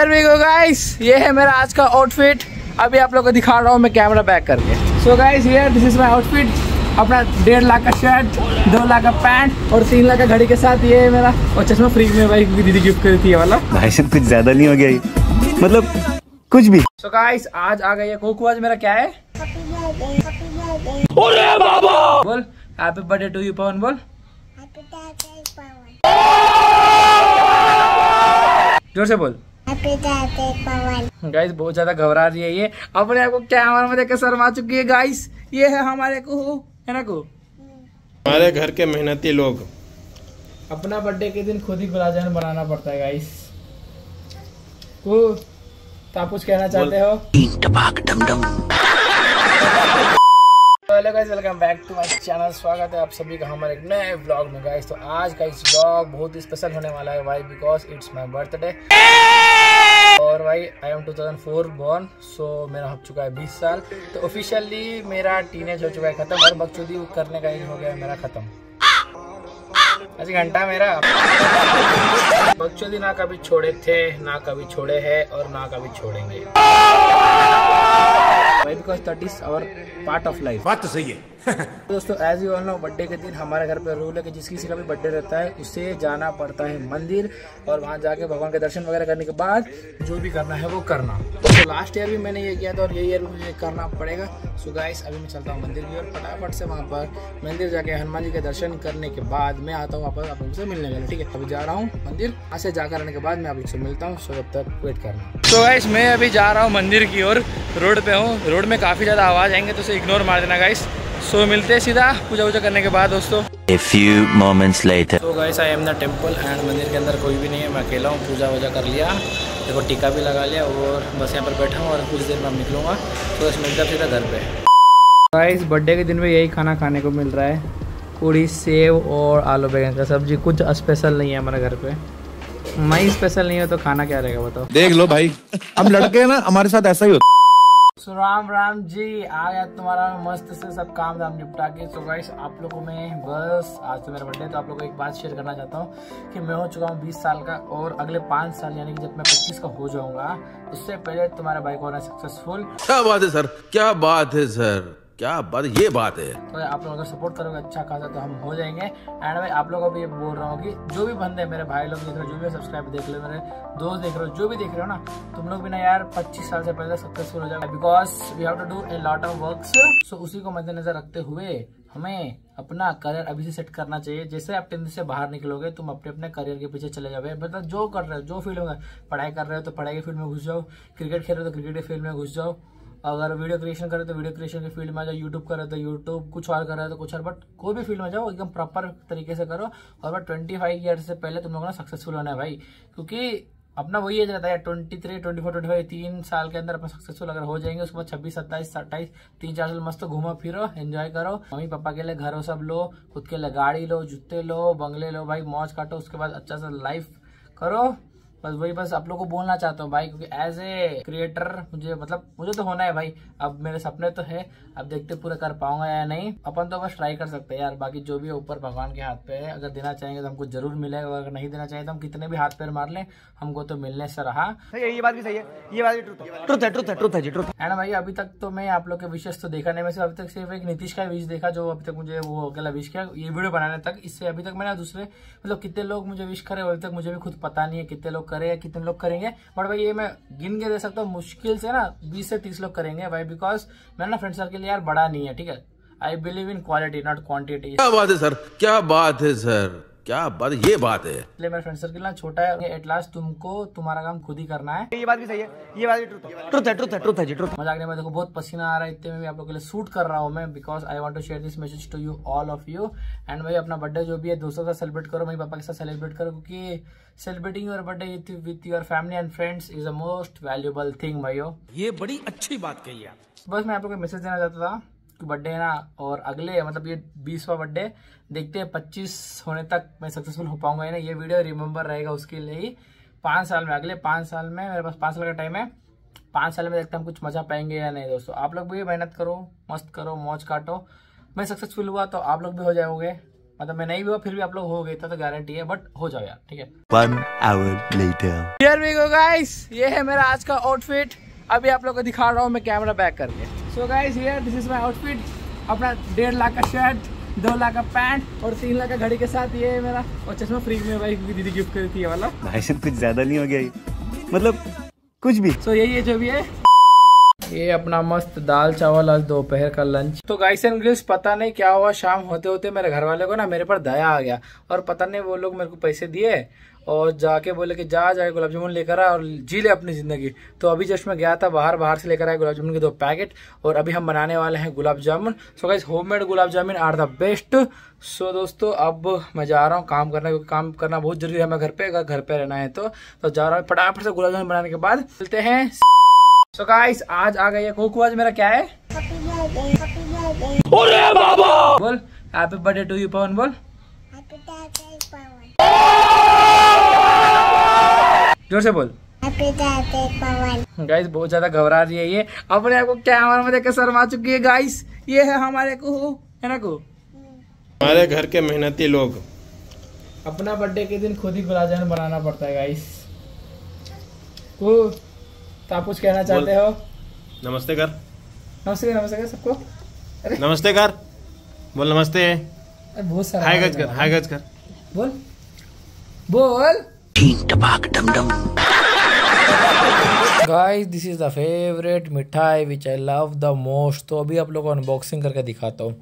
Guys ये है मेरा आज का आउटफिट अभी आप लोग को दिखा रहा हूँ मैं कैमरा बैक करके. सो गाइस ये दिस इज़ माय आउटफिट अपना डेढ़ लाख का शर्ट दो लाख का पैंट और तीन लाख का घड़ी के साथ ये है मेरा. और चश्मा फ्री में भाई क्योंकि दीदी गिफ्ट करी थी ये वाला. भाई साहब कुछ ज़्यादा नहीं हो गया मतलब कुछ भी. सो so गाइस आज आ गई है कोको आज मेरा क्या है? बोल happy birthday to you Pawan बोल. ज़ोर से बोल. गाइस बहुत ज़्यादा घबरा रही है ये। अपने आप को कैमरा में देखकर शर्मा चुकी है गाइस ये है हमारे को है ना को? हमारे घर के मेहनती लोग। अपना बर्थडे के दिन खुद ही गुलाब जामुन बनाना पड़ता है गाइस को तो आप कुछ कहना चाहते हो? Hello guys welcome back to my channel स्वागत है आप सभी का हमारे एक नए व्लॉग में गाइस तो आज का इस व्लॉग बहुत ही स्पेशल होने वाला है। भाई because it's my birthday I am 2004 born so मेरा हो चुका है 20 साल। तो ऑफिशियली मेरा टीनेज हो चुका है, खत्म। और बकचोदी करने का एज हो गया है, मेरा खत्म। अजी घंटा मेरा। बकचोदी ना कभी छोड़े थे, ना कभी छोड़े हैं और ना कभी छोड़ेंगे। Because that is our part of life बात तो सही है। दोस्तों as you all know birthday के दिन हमारे घर पे रूल है कि जिस किसी का भी बर्थडे रहता है, उसे जाना पड़ता है मंदिर और वहाँ जाके भगवान के दर्शन वगैरह करने के बाद जो भी करना है वो करना। तो लास्ट ईयर भी मैंने ये किया था और ये ईयर भी मुझे करना पड़ेगा। सो गाइस अभी मैं चलता हूँ मंदिर की ओर। फटाफट से वहाँ पर मंदिर जाके हनुमान जी के दर्शन करने के बाद मैं आता हूँ वापस आप लोग से मिलने के लिए, ठीक है? अभी जा रहा हूँ मंदिर। वहाँ से जाकर आने के बाद मैं आप लोग से मिलता हूँ सो जब तक वेट करना। तो गाइस मैं अभी जा रहा हूँ मंदिर की ओर। रोड पे हूँ। रोड में काफ़ी ज़्यादा आवाज़ आएँगे तो उसे इग्नोर मार देना गाइस सो मिलते हैं सीधा पूजा वूजा करने के बाद दोस्तों। A few moments later. तो guys I am the temple and मंदिर के अंदर कोई भी नहीं है। मैं अकेला हूँ पूजा वूजा कर लिया। देखो टीका भी लगा लिया और बस यहाँ पर बैठा हूँ और कुछ देर में निकलूँगा। तो बस मिलता सीधा घर पे। गाइस बर्थडे के दिन में यही खाना खाने को मिल रहा है। पूड़ी सेव और आलू बैंगन का सब्ज़ी। कुछ स्पेशल नहीं है हमारे घर पे। मैं स्पेशल नहीं हो तो खाना क्या रहेगा बताओ? देख लो भाई। हम लड़के हैं ना हमारे साथ ऐसा ही होता सो राम राम जी आ गया तुम्हारा मस्त से सब काम धाम निपटा के। सो गाइस आप लोगों में बस आज तो मेरा बर्थडे तो आप लोगों को एक बात शेयर करना चाहता हूँ कि मैं हो चुका हूँ 20 साल का और अगले पाँच साल, यानी कि जब मैं 25 का हो जाऊँगा, उससे पहले तुम्हारा बाइक होना सक्सेसफुल क्या बात है सर क्या बात है सर क्या बात ये बात है। तो आप लोग अगर सपोर्ट करोगे अच्छा खासा तो हम हो जाएँगे। एंड भाई, आप लोगों को भी ये बोल रहा हूँ कि जो भी बंदे मेरे भाई लोग देख रहे हो, जो भी सब्सक्राइब देख रहे हो, मेरे दोस्त देख रहे हो, जो भी देख रहे हो ना, तुम लोग भी ना यार 25 साल से पहले सक्सेसफुल हो जाएगा because we have to do a lot of works so उसी को मद्देनजर रखते हुए हमें अपना करियर अभी से सेट करना चाहिए। जैसे आप टेंथ से बाहर निकलोगे, तुम अपने अपने करियर के पीछे चले जाओगे। मतलब जो कर रहे हो, जो फ़ील्ड में पढ़ाई कर रहे हो तो पढ़ाई के फ़ील्ड में घुस जाओ। क्रिकेट खेल रहे हो तो क्रिकेट के फ़ील्ड में घुस जाओ। अगर वीडियो क्रिएशन करे तो वीडियो क्रिएशन के फ़ील्ड में आ जाओ यूट्यूब करे तो यूट्यूब कुछ और कर रहे तो कुछ और बट कोई भी फ़ील्ड में जाओ, एकदम प्रॉपर तरीके से करो। और बट ट्वेंटी फाइव ईयर से पहले तुम लोगों ने सक्सेसफुल होना है भाई। क्योंकि अपना वही एज रहता है twenty three twenty four twenty five तीन साल के अंदर अपना सक्सेसफुल अगर हो जाएँगे, उसके बाद छब्बीस, सत्ताईस अट्ठाईस तीन, चार साल मस्त घूमो, फिरो एंजॉय करो। मम्मी, पापा के लिए घरों सब लो, खुद के लिए गाड़ी लो, जूते लो, बंगले लो, भाई मौज काटो, उसके बाद अच्छा सा लाइफ करो। बस वही बस आप लोग को बोलना चाहता हूँ भाई क्योंकि एज ए क्रिएटर मुझे मतलब मुझे तो होना है भाई। अब मेरे सपने तो है अब देखते पूरा कर पाऊँगा या नहीं। अपन तो बस ट्राई कर सकते हैं यार बाकी जो भी ऊपर भगवान के हाथ पे है। अगर देना चाहेंगे तो हमको ज़रूर मिलेगा अगर नहीं देना चाहिए तो हम कितने भी हाथ पैर मार लें हमको तो मिलने से रहा। ये बात भी सही है ये बात भी ट्रुथ है। ट्रुथ है ट्रुथ है जी ट्रुथ एंड भाई अभी तक तो मैं आप लोग के विशेष तो देखा नहीं वैसे अभी तक सिर्फ़ एक नीतीश का विश देखा जो अभी तक मुझे वो अकेला विश किया ये वीडियो बनाने तक। इससे अभी तक मैंने दूसरे मतलब कितने लोग मुझे विश करे अभी तक मुझे भी खुद पता नहीं है कितने लोग करे या कितने लोग करेंगे बट भाई ये मैं गिन के दे सकता हूँ, मुश्किल से ना बीस से तीस लोग करेंगे, भाई बिकॉज़ मेरा ना फ्रेंड सर्किल यार बड़ा नहीं है, ठीक है? I believe in quality not quantity क्या बात है सर क्या बात है सर क्या बात ये बात है। इसलिए मेरा फ्रेंड सर्किल ना छोटा है एट लास्ट तुमको तुम्हारा काम खुद ही करना है। ये बात भी सही है ये बात भी ट्रुथ है। ट्रुथ है ट्रुथ है ट्रुथ है जी ट्रुथ मज़ाक नहीं मैं देखो बहुत पसीना आ रहा है इतने में भी आप लोगों के लिए शूट कर रहा हूँ मैं because I want to share this message to you all of you and भाई अपना बर्थडे जो भी है दोस्तों का सेलिब्रेट करो मेरे पापा के साथ सेलिब्रेट करो क्योंकि celebrating your birthday with your family and friends is the most valuable thing भाइयों। ये बड़ी अच्छी बात कही आप बस मैं आप लोग को मैसेज देना चाहता था बर्थडे है ना और अगले मतलब ये बीसवा बर्थडे देखते हैं पच्चीस होने तक मैं सक्सेसफुल हो पाऊँगा ना ये वीडियो रिमेम्बर रहेगा उसके लिए ही। पाँच साल में अगले पाँच साल में मेरे पास पाँच साल का टाइम है। पाँच साल में देखते हम कुछ मज़ा पाएँगे या नहीं दोस्तों। आप लोग भी मेहनत करो मस्त करो मौज काटो। मैं सक्सेसफुल हुआ तो आप लोग भी हो जाओगे। मतलब मैं नहीं भी हुआ फिर भी आप लोग हो गए था तो गारंटी है बट हो जाओ यार ठीक है। One hour later. Here we go guys! ये है मेरा आज का आउटफिट अभी आप लोग को दिखा रहा हूँ मैं कैमरा बैक करके। So guys here this is my outfit अपना डेढ़ लाख का शर्ट दो लाख का पैंट और तीन लाख का घड़ी के साथ ये है मेरा। और चश्मा फ्री में भाई दीदी गिफ्ट करी थी ये वाला। भाई साहब कुछ ज़्यादा नहीं हो गया मतलब कुछ भी। सो so, यही है जो भी है। ये अपना मस्त दाल चावल आज दोपहर का लंच तो गाइस एंड गर्ल्स पता नहीं क्या हुआ शाम होते होते मेरे घर वाले को ना मेरे पर दया आ गया। और पता नहीं वो लोग मेरे को पैसे दिए और जाके बोले कि जा जाके गुलाब जामुन लेकर आ और जी ले अपनी ज़िंदगी। तो अभी जस्ट मैं गया था बाहर बाहर से लेकर आया गुलाब जामुन के दो पैकेट और अभी हम बनाने वाले हैं gulab jamun. So guys homemade gulab jamun are the best so दोस्तों अब मैं जा रहा हूँ काम करने क्योंकि काम करना बहुत ज़रूरी है मैं घर पे अगर घर पे रहना है तो, तो जा रहा हूँ फटाफट से गुलाब जामुन बनाने के बाद मिलते हैं। सो गाइस आज आ गई है कोकू। आज मेरा क्या है? बोल happy birthday to you Pawan बोल। ज़ोर से बोल। गाइस बहुत ज़्यादा घबरा रही है ये। अपने आप को कैमरा में देख शर्मा चुकी है गाइस ये है हमारे को है ना को? हमारे घर के मेहनती लोग। अपना बर्थडे के दिन खुद ही गुलाब जामुन बनाना पड़ता है गाइस को तो आप कुछ कहना चाहते हो? नमस्ते कर। नमस्ते नमस्ते कर सबको। अरे। नमस्ते कर। बोल नमस्ते। अरे बहुत सारा हाय गज कर हाय गज कर। बोल। बोल। Guys this is the favourite mithai which I love the most तो अभी आप लोगों को अनबॉक्सिंग करके दिखाता हूँ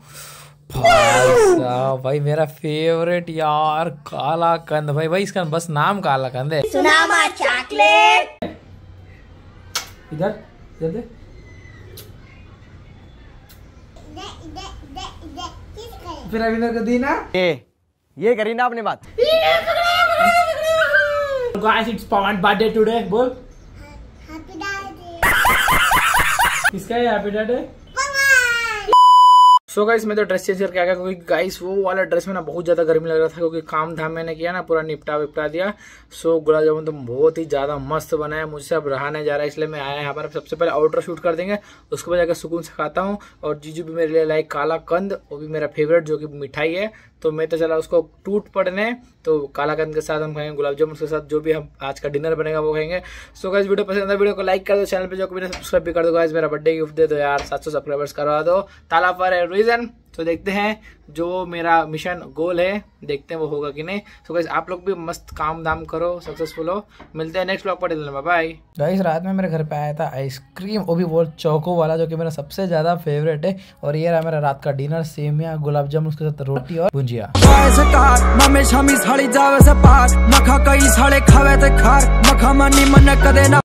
भाई साहब भाई मेरा फेवरेट यार काला कंद भाई भाई इसका बस नाम काला कंद है सुनामा इधर इधर दे फिर अभी मेरे को दी ना ये ये करी ना आपने बात guys it's Pawan birthday today बोल। किसका है हैप्पी बर्थडे सो गाइस मैं तो ड्रेस चेंज करके आ गया क्योंकि गाइस वो वाला ड्रेस में ना बहुत ज़्यादा गर्मी लग रहा था क्योंकि काम धाम मैंने किया ना पूरा निपटा विपटा दिया। सो so, गुलाब जामुन तो बहुत ही ज़्यादा मस्त बना है मुझसे अब रहा नहीं जा रहा है इसलिए मैं आया यहाँ पर। सबसे पहले आउटर शूट कर देंगे उसके बाद जाकर सुकून से खाता हूँ। और जीजू भी मेरे लिए लाइक काला कंद वो भी मेरा फेवरेट जो कि मिठाई है। तो मैं तो चला उसको टूट पड़ने तो काला कंद के साथ हम खाएँगे, गुलाब जामुन के साथ जो भी हम आज का डिनर बनेगा वो खाएँगे। सो गाइज़ वीडियो पसंद है वीडियो को लाइक कर दो चैनल पे जो भी सब्सक्राइब भी कर दो गाइज़ मेरा बर्थडे गिफ्ट दे दो यार 700 सब्सक्राइबर्स करवा दो। ताला पर है रीजन तो देखते हैं जो मेरा मिशन गोल है देखते हैं वो होगा कि नहीं। सो गाइस आप लोग भी मस्त काम दाम करो सक्सेसफुल हो। मिलते हैं नेक्स्ट ब्लॉग पर। बाय गाइस रात में मेरे घर पे आया था आइसक्रीम वो भी वो चौको वाला जो कि मेरा सबसे ज़्यादा फेवरेट है। और ये रहा मेरा रात का डिनर सेमिया गुलाब जामुन उसके साथ रोटी और भुंजिया। मामे शामी साड़ी जावे से पार। मखा कई साले खावे ते खार। मखा मनी मन कदे ना